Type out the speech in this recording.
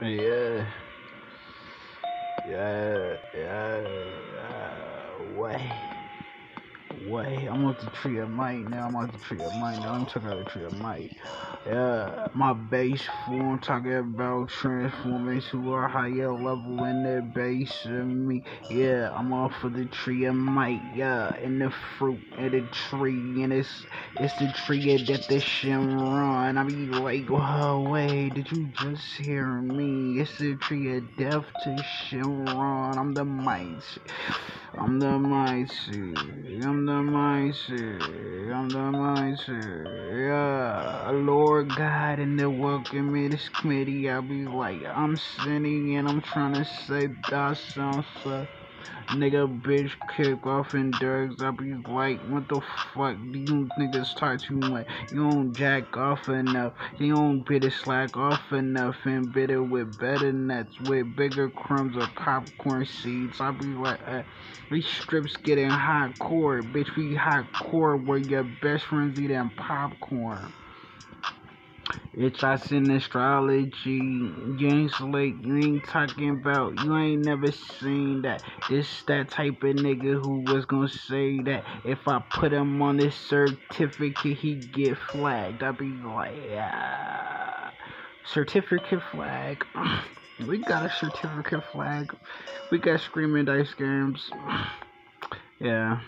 Yeah. Yeah, yeah, yeah. Way. Way. I'm on the tree of might now. I'm on the tree of might now. I'm talking about the tree of might. Yeah, my base form talking about transforming to a higher level in the base of me. Yeah, I'm off for the tree of might. Yeah, and the fruit of the tree, and it's it's the tree of death, the Shenron. I be like, oh wait, did you just hear me? It's the tree of death to Shenron. I'm the might. I'm the mighty. I'm the mighty. I'm the mighty. Yeah, Lord. God and the welcome me this committee, I'll be like, I'm sinning and I'm trying to say that sounds so. Nigga, bitch, kick off in drugs. I be like, what the fuck? You niggas talk too much. You don't jack off enough. You don't bit it slack off enough and bit it with better nuts, with bigger crumbs or popcorn seeds. I be like, uh, these strips getting hardcore. Bitch, we hardcore where your best friends eating popcorn. It's us in astrology. James Lake, you ain't talking about, you ain't never seen that. This that type of nigga who was gonna say that if I put him on this certificate, he get flagged. I'd be like, yeah. Certificate flag. we got a certificate flag. We got Screaming Dice Games. yeah.